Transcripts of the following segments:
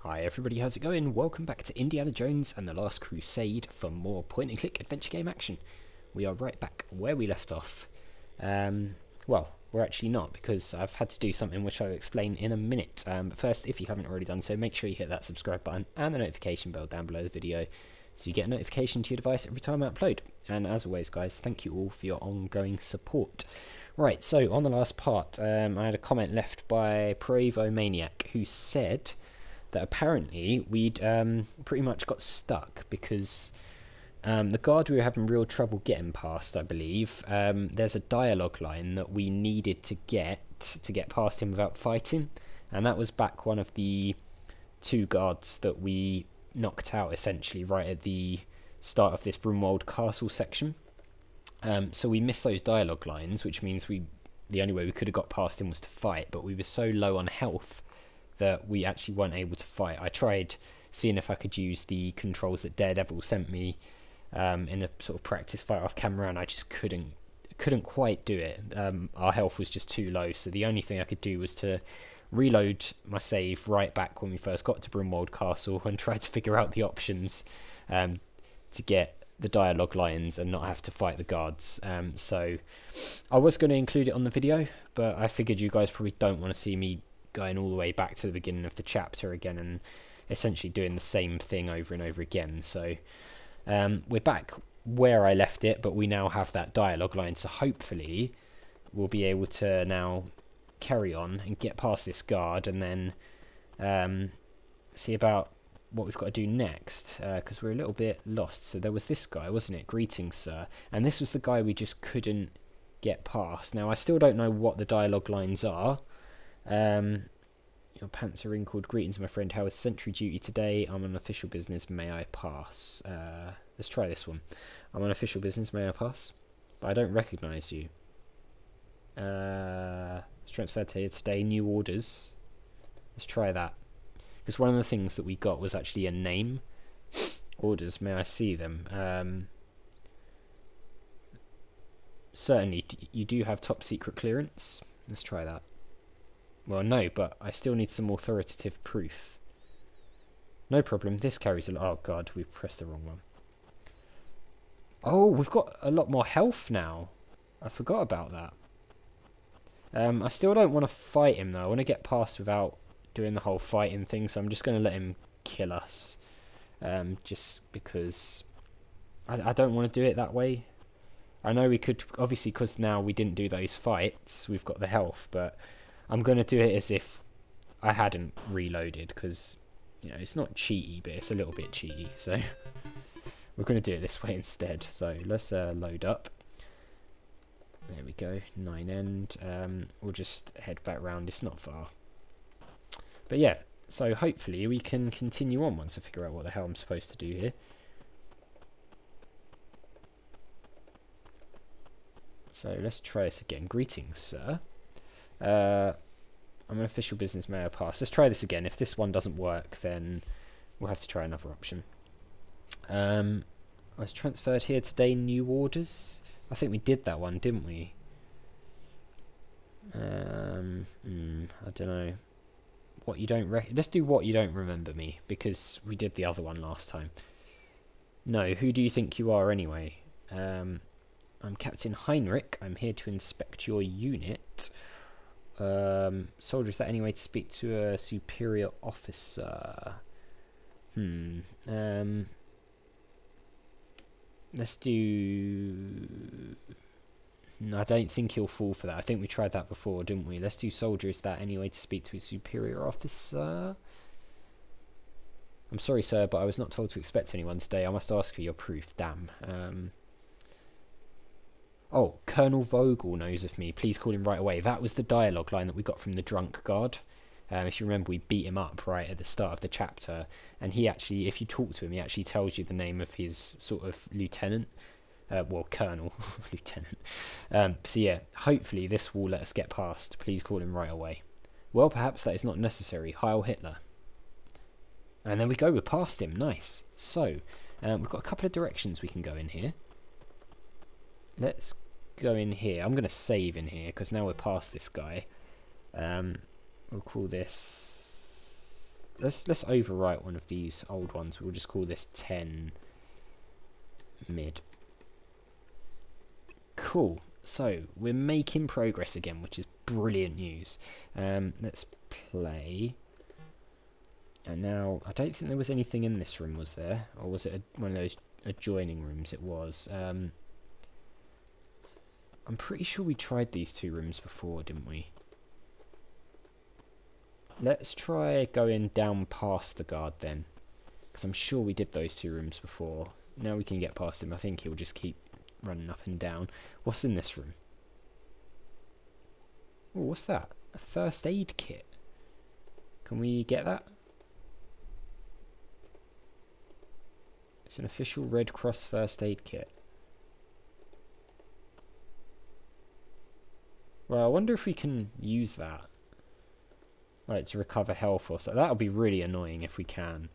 Hi everybody, how's it going? Welcome back to Indiana Jones and the Last Crusade for more point and click adventure game action. We are right back where we left off. Um, well, we're actually not because I've had to do something which I'll explain in a minute. Um, but first, if you haven't already done so, make sure you hit that subscribe button and the notification bell down below the video so you get a notification to your device every time I upload. And as always, guys, thank you all for your ongoing support. Right, so on the last part, um, I had a comment left by Provo Maniac who said that apparently we'd um, pretty much got stuck because um, the guard we were having real trouble getting past, I believe. Um, there's a dialogue line that we needed to get to get past him without fighting, and that was back one of the two guards that we knocked out essentially right at the start of this Brunwald Castle section. Um, so we missed those dialogue lines, which means we the only way we could have got past him was to fight, but we were so low on health that we actually weren't able to fight. I tried seeing if I could use the controls that Daredevil sent me um, in a sort of practice fight off camera, and I just couldn't couldn't quite do it. Um, our health was just too low, so the only thing I could do was to reload my save right back when we first got to Brunwald Castle and try to figure out the options um, to get the dialogue lines and not have to fight the guards. Um, so I was going to include it on the video, but I figured you guys probably don't want to see me going all the way back to the beginning of the chapter again and essentially doing the same thing over and over again. So um, we're back where I left it, but we now have that dialogue line. So hopefully we'll be able to now carry on and get past this guard and then um, see about what we've got to do next because uh, we're a little bit lost. So there was this guy, wasn't it? Greetings, sir. And this was the guy we just couldn't get past. Now I still don't know what the dialogue lines are. Um, your pants are wrinkled. Greetings, my friend. How is sentry duty today? I'm on official business. May I pass? Uh, let's try this one. I'm on official business. May I pass? But I don't recognise you. Uh, it's transferred to here today. New orders. Let's try that. Because one of the things that we got was actually a name. Orders. May I see them? Um, certainly, you do have top secret clearance. Let's try that. Well, no, but I still need some authoritative proof. No problem, this carries a lot. Oh god, we've pressed the wrong one. Oh, we've got a lot more health now. I forgot about that. Um, I still don't want to fight him though. I want to get past without doing the whole fighting thing, so I'm just going to let him kill us. Um, just because I, I don't want to do it that way. I know we could, obviously, because now we didn't do those fights, we've got the health, but I'm going to do it as if I hadn't reloaded because, you know, it's not cheaty, but it's a little bit cheaty. So we're going to do it this way instead. So let's uh, load up. There we go, 9 end. Um, we'll just head back round, it's not far. But yeah, so hopefully we can continue on once I figure out what the hell I'm supposed to do here. So let's try this again. Greetings, sir. Uh, I'm an official business mayor pass. Let's try this again. If this one doesn't work, then we'll have to try another option. Um, I was transferred here today. New orders. I think we did that one, didn't we? Um, mm, I don't know. What you don't rec Let's do what you don't remember me because we did the other one last time. No, who do you think you are anyway? Um, I'm Captain Heinrich. I'm here to inspect your unit. Um, soldier, is that any way to speak to a superior officer? Hmm. Um, let's do... No, I don't think he'll fall for that. I think we tried that before, didn't we? Let's do soldier. Is that any way to speak to a superior officer? I'm sorry, sir, but I was not told to expect anyone today. I must ask for your proof. Damn. Um, Oh, Colonel Vogel knows of me. Please call him right away. That was the dialogue line that we got from the drunk guard. Um, if you remember, we beat him up right at the start of the chapter, and he actually, if you talk to him, he actually tells you the name of his sort of lieutenant, uh, well, colonel, lieutenant. Um, so yeah, hopefully this will let us get past. Please call him right away. Well, perhaps that is not necessary. Heil Hitler. And then we go, we're past him. Nice. So, um, we've got a couple of directions we can go in here. Let's go in here. I'm going to save in here because now we're past this guy. Um, we'll call this let's let's overwrite one of these old ones. We'll just call this 10 mid. Cool. So we're making progress again, which is brilliant news. Um, let's play. And now, I don't think there was anything in this room, was there? Or was it a, one of those adjoining rooms? It was. Um, I'm pretty sure we tried these two rooms before, didn't we? Let's try going down past the guard then. Because I'm sure we did those two rooms before. Now we can get past him. I think he'll just keep running up and down. What's in this room? Oh, what's that? A first aid kit. Can we get that? It's an official Red Cross first aid kit. Well, I wonder if we can use that. Like, to recover health or so. That'll be really annoying if we can.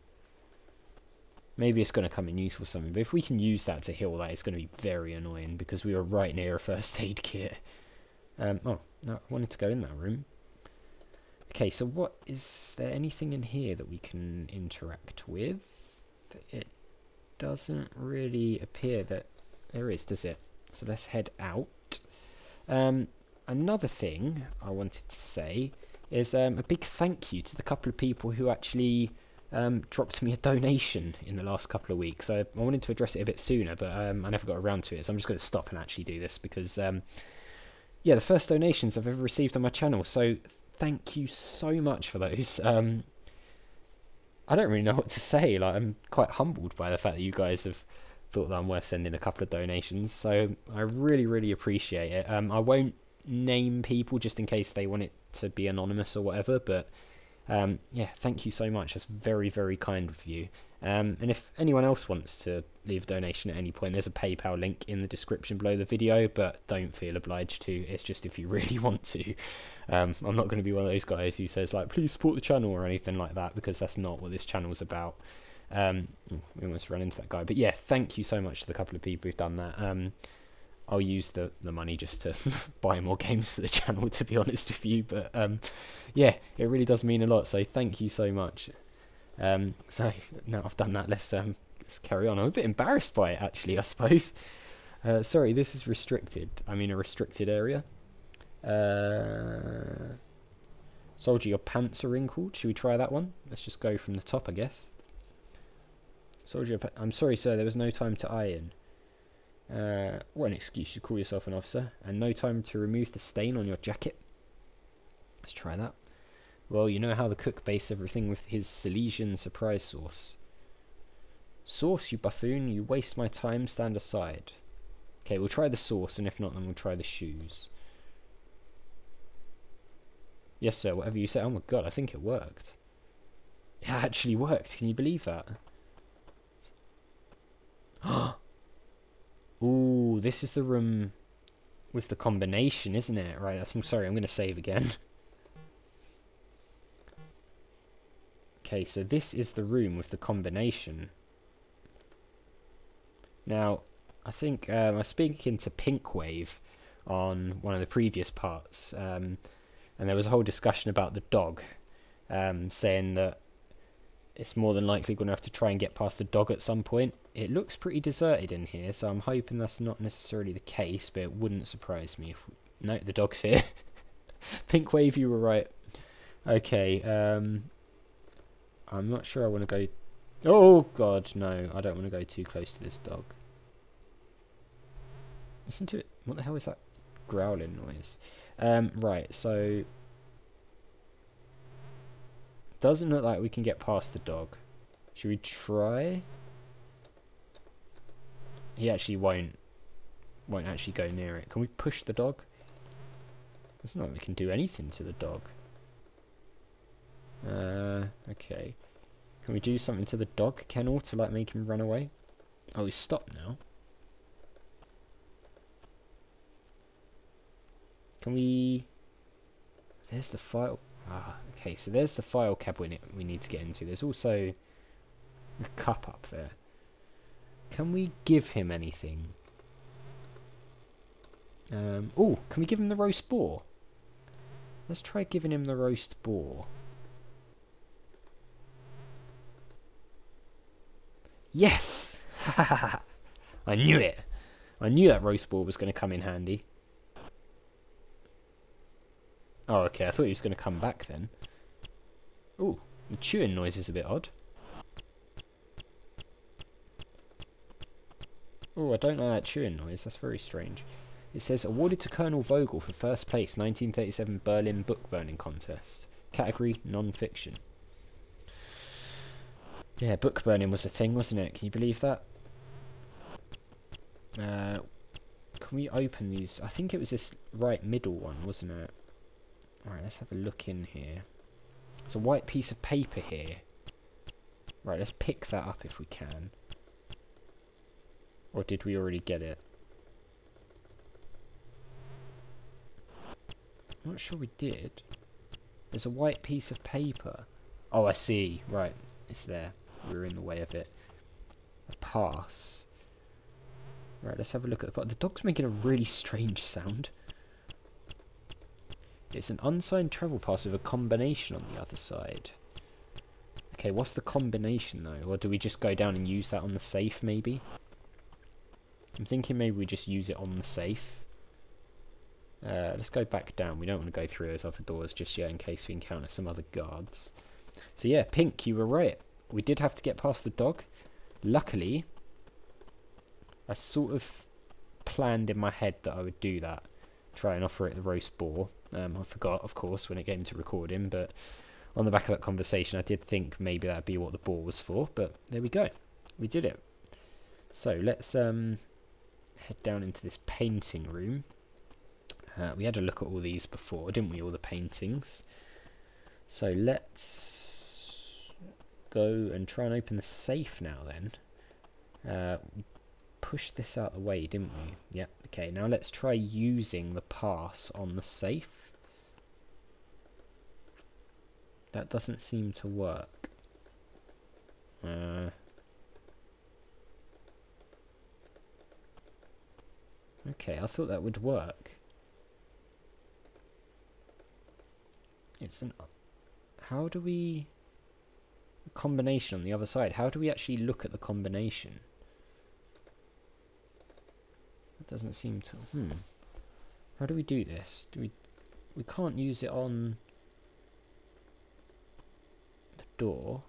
Maybe it's going to come in useful something, but if we can use that to heal that, it's going to be very annoying because we were right near a first aid kit. Um, oh, no, I wanted to go in that room. Okay, so what is there anything in here that we can interact with? It doesn't really appear that there is, does it? So let's head out. Um, another thing I wanted to say is um, a big thank you to the couple of people who actually um, dropped me a donation in the last couple of weeks. So I wanted to address it a bit sooner, but um, I never got around to it. So I'm just going to stop and actually do this because, um, yeah, the first donations I've ever received on my channel. So thank you so much for those. Um, I don't really know what to say. Like I'm quite humbled by the fact that you guys have thought that I'm worth sending a couple of donations. So I really, really appreciate it. Um, I won't name people just in case they want it to be anonymous or whatever, but um, yeah, thank you so much. That's very, very kind of you. Um, and if anyone else wants to leave a donation at any point, there's a PayPal link in the description below the video, but don't feel obliged to. It's just if you really want to. Um, I'm not going to be one of those guys who says, like, please support the channel or anything like that, because that's not what this channel's about. Um, we almost ran into that guy. But yeah, thank you so much to the couple of people who've done that. I'll use the, the money just to buy more games for the channel, to be honest with you. But um, yeah, it really does mean a lot. So thank you so much. Um, so now I've done that, let's um, let's carry on. I'm a bit embarrassed by it, actually. I suppose. Uh, sorry, this is restricted. I mean, a restricted area. Uh, soldier, your pants are wrinkled. Should we try that one? Let's just go from the top, I guess. Soldier, I'm sorry, sir. There was no time to iron. Uh, what an excuse to call yourself an officer. And no time to remove the stain on your jacket. Let's try that. Well, you know how the cook bastes everything with his Silesian surprise sauce. Sauce, you buffoon, you waste my time, stand aside. Okay, we'll try the sauce, and if not, then we'll try the shoes. Yes, sir, whatever you say. Oh my god, I think it worked. It actually worked, can you believe that? Ooh, this is the room with the combination, isn't it? Right, I'm sorry, I'm going to save again. okay, so this is the room with the combination. Now, I think um, I was speaking to Pinkwave on one of the previous parts, um, and there was a whole discussion about the dog, um, saying that it's more than likely going to have to try and get past the dog at some point. It looks pretty deserted in here, so I'm hoping that's not necessarily the case, but it wouldn't surprise me if... No, the dog's here. Pink Wave, you were right. Okay, um... I'm not sure I want to go... Oh, God, no. I don't want to go too close to this dog. Listen to it. What the hell is that growling noise? Um, right, so doesn't look like we can get past the dog. Should we try? He actually won't won't actually go near it. Can we push the dog? It's not we can do anything to the dog. Uh, okay. Can we do something to the dog kennel to like make him run away? Oh, he's stopped now. Can we... There's the file. Ah, okay, so there's the file cabinet we need to get into. There's also a cup up there. Can we give him anything? Um, oh, can we give him the roast boar? Let's try giving him the roast boar. Yes! I knew it! I knew that roast boar was going to come in handy. Oh, okay. I thought he was going to come back then. Ooh, the chewing noise is a bit odd. Oh, I don't know that chewing noise. That's very strange. It says awarded to Colonel Vogel for first place 1937 Berlin book burning contest. Category non-fiction. Yeah, book burning was a thing, wasn't it? Can you believe that? Uh, can we open these? I think it was this right middle one, wasn't it? Alright, let's have a look in here. It's a white piece of paper here. Right, let's pick that up if we can. Or did we already get it? I'm not sure we did. There's a white piece of paper. Oh, I see. Right, it's there. We are in the way of it. A pass. Right, let's have a look at the... The dog's making a really strange sound. It's an unsigned travel pass with a combination on the other side. Okay, what's the combination though? Or do we just go down and use that on the safe maybe? I'm thinking maybe we just use it on the safe. Uh, let's go back down. We don't want to go through those other doors just yet in case we encounter some other guards. So yeah, Pink, you were right. We did have to get past the dog. Luckily, I sort of planned in my head that I would do that. Try and offer it the roast boar. Um, I forgot, of course, when it came to recording, but on the back of that conversation, I did think maybe that'd be what the boar was for, but there we go. We did it. So let's um, head down into this painting room. Uh, we had a look at all these before, didn't we? All the paintings. So let's go and try and open the safe now then. Uh, we pushed this out of the way, didn't we? Yep, okay. Now let's try using the pass on the safe. That doesn't seem to work. Uh, Okay, I thought that would work. It's an... How do we... Combination on the other side. How do we actually look at the combination? Doesn't seem to... Hmm. How do we do this? Do we... We can't use it on... The door.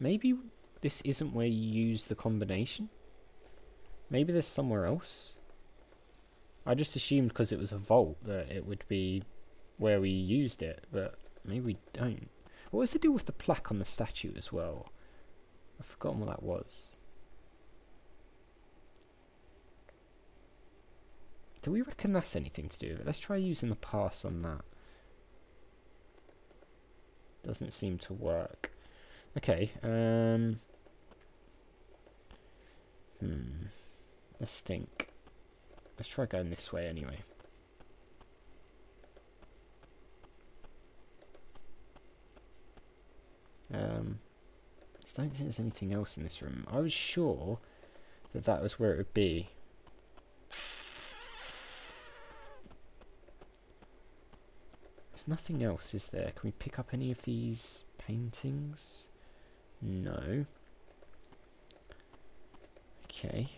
Maybe this isn't where you use the combination? Maybe there's somewhere else. I just assumed because it was a vault that it would be where we used it, but maybe we don't. What was the deal with the plaque on the statue as well? I've forgotten what that was. Do we reckon that's anything to do with it? Let's try using the pass on that. Doesn't seem to work. Okay, um... Hmm... Let's think. Let's try going this way anyway. Um, I don't think there's anything else in this room. I was sure that that was where it would be. Nothing else, is there? Can we pick up any of these paintings? No. Okay.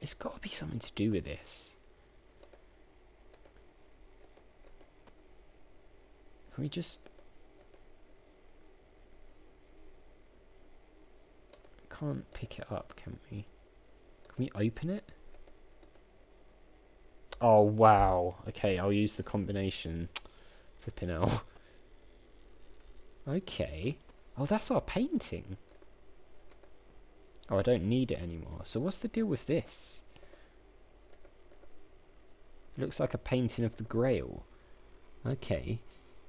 It's got to be something to do with this. Can we just... Can't pick it up, can we? Can we open it? Oh, wow. Okay, I'll use the combination. Flipping out. Okay. Oh, that's our painting. Oh, I don't need it anymore. So what's the deal with this? It looks like a painting of the Grail. Okay.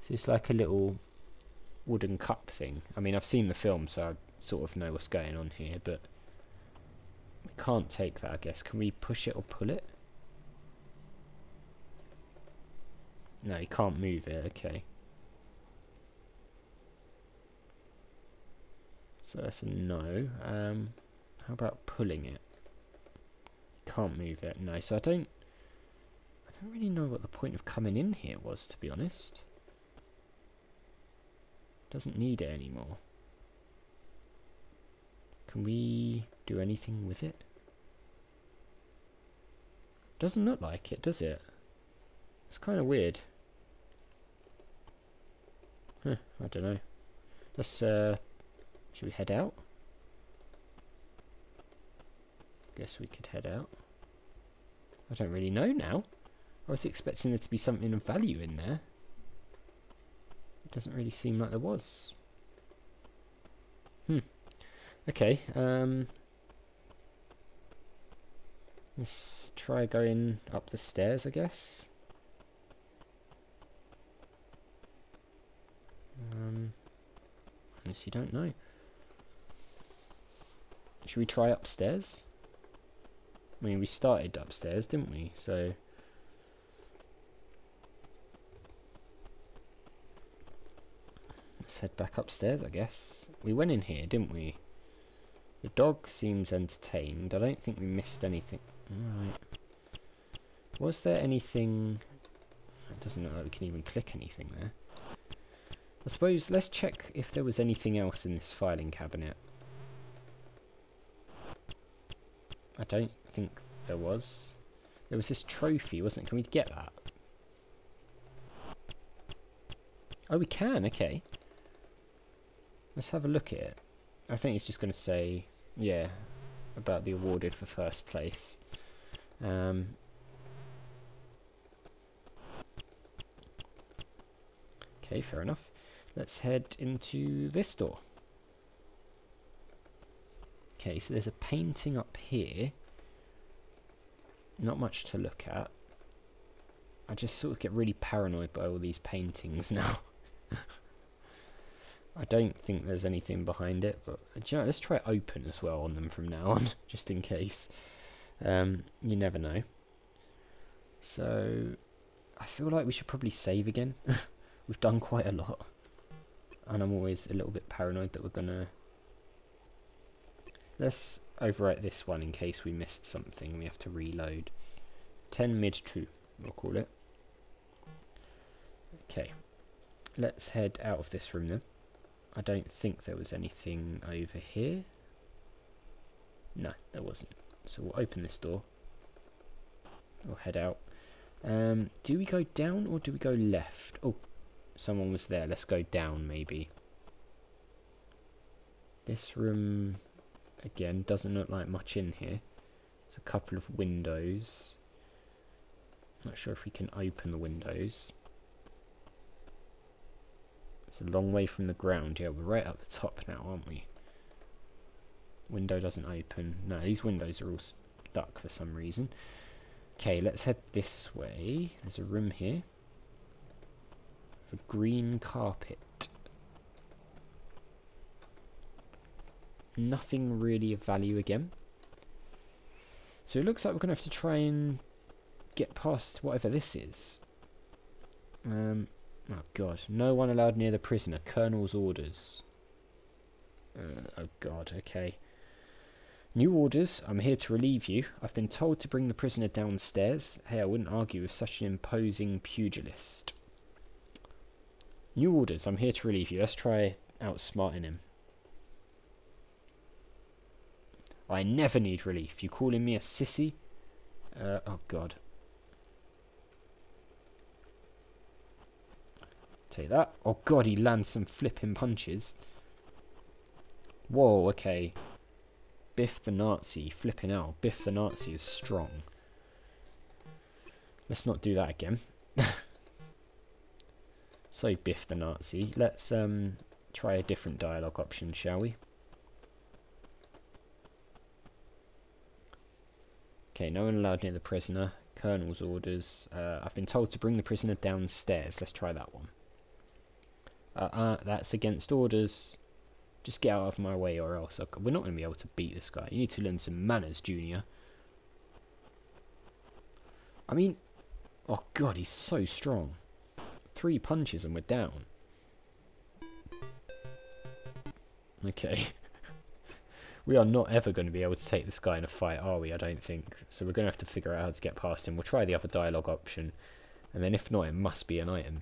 So it's like a little wooden cup thing. I mean, I've seen the film, so I sort of know what's going on here, but we can't take that, I guess. Can we push it or pull it? No, you can't move it, okay. So that's a no. Um, how about pulling it? Can't move it. No, so I don't... I don't really know what the point of coming in here was, to be honest. Doesn't need it anymore. Can we do anything with it? Doesn't look like it, does it? It's kind of weird. Huh, I don't know. Let's, uh, should we head out? Guess we could head out. I don't really know now. I was expecting there to be something of value in there. It doesn't really seem like there was. Hmm. Okay, um... Let's try going up the stairs, I guess. Um, honestly don't know. Should we try upstairs? I mean, we started upstairs, didn't we? So... Let's head back upstairs, I guess. We went in here, didn't we? The dog seems entertained. I don't think we missed anything. Alright. Was there anything... It doesn't look like we can even click anything there. I suppose let's check if there was anything else in this filing cabinet. I don't think there was. There was this trophy, wasn't it? Can we get that? Oh, we can, okay. Let's have a look at it. I think it's just going to say, yeah, about the awarded for first place. Um, okay, fair enough. Let's head into this door. Okay, so there's a painting up here. Not much to look at. I just sort of get really paranoid by all these paintings now. I don't think there's anything behind it, but you know, let's try open as well on them from now on, just in case. Um, you never know. So, I feel like we should probably save again. We've done quite a lot. And I'm always a little bit paranoid that we're gonna... Let's overwrite this one in case we missed something. We have to reload. 10 mid true, we'll call it. Okay. Let's head out of this room then. I don't think there was anything over here. No, there wasn't. So we'll open this door. We'll head out. Um, do we go down or do we go left? Oh, someone was there. Let's go down maybe. This room, again, doesn't look like much in here. There's a couple of windows. Not sure if we can open the windows. It's a long way from the ground. Yeah, we're right at the top now, aren't we? Window doesn't open. No, these windows are all stuck for some reason. Okay, let's head this way. There's a room here. For green carpet. Nothing really of value again. So it looks like we're going to have to try and get past whatever this is. Um, Oh god, no one allowed near the prisoner. Colonel's orders. Uh, oh god, okay. New orders. I'm here to relieve you. I've been told to bring the prisoner downstairs. Hey, I wouldn't argue with such an imposing pugilist. New orders. I'm here to relieve you. Let's try outsmarting him. I never need relief. You calling me a sissy? Uh, oh god. Take that. Oh god, he lands some flipping punches. Whoa, okay. Biff the Nazi, flipping out. Biff the Nazi is strong. Let's not do that again. So Biff the Nazi. Let's um try a different dialogue option, shall we? Okay, no one allowed near the prisoner. Colonel's orders. Uh, I've been told to bring the prisoner downstairs. Let's try that one. Uh, uh, that's against orders. Just get out of my way or else we're not going to be able to beat this guy. You need to learn some manners, Junior. I mean, oh god, he's so strong. Three punches and we're down. Okay. we are not ever going to be able to take this guy in a fight, are we? I don't think. So we're going to have to figure out how to get past him. We'll try the other dialogue option. And then if not, it must be an item.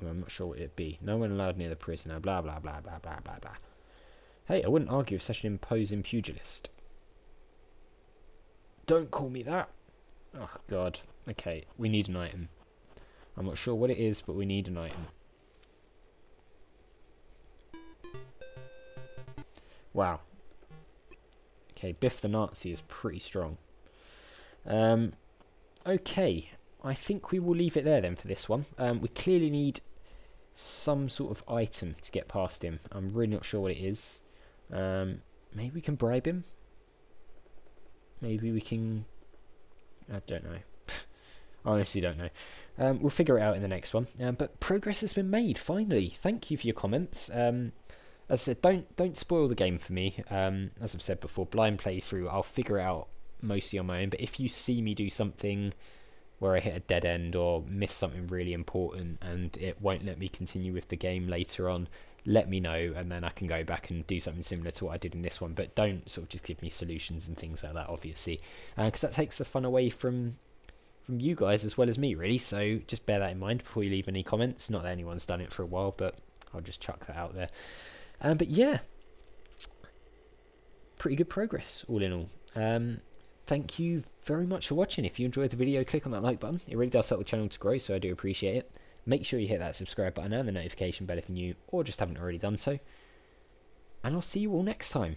I'm not sure what it'd be. No one allowed near the prisoner. Uh, blah, blah, blah, blah, blah, blah, blah. Hey, I wouldn't argue with such an imposing pugilist. Don't call me that. Oh, God. Okay, we need an item. I'm not sure what it is, but we need an item. Wow. Okay, Biff the Nazi is pretty strong. Um, okay, I think we will leave it there then for this one. Um, we clearly need some sort of item to get past him. I'm really not sure what it is. Um, maybe we can bribe him? Maybe we can... I don't know. I honestly don't know. Um, we'll figure it out in the next one. Um, but progress has been made, finally. Thank you for your comments. Um, as I said, don't don't spoil the game for me. Um, as I've said before, blind playthrough, I'll figure it out mostly on my own. But if you see me do something where I hit a dead end or miss something really important and it won't let me continue with the game later on, let me know and then I can go back and do something similar to what I did in this one. But don't sort of just give me solutions and things like that, obviously, because uh, that takes the fun away from from you guys as well as me, really. So just bear that in mind before you leave any comments. Not that anyone's done it for a while, but I'll just chuck that out there. Um, but yeah, pretty good progress all in all. Um, thank you very much for watching. If you enjoyed the video, click on that like button. It really does help the channel to grow, so I do appreciate it. Make sure you hit that subscribe button and the notification bell if you're new or just haven't already done so. And I'll see you all next time.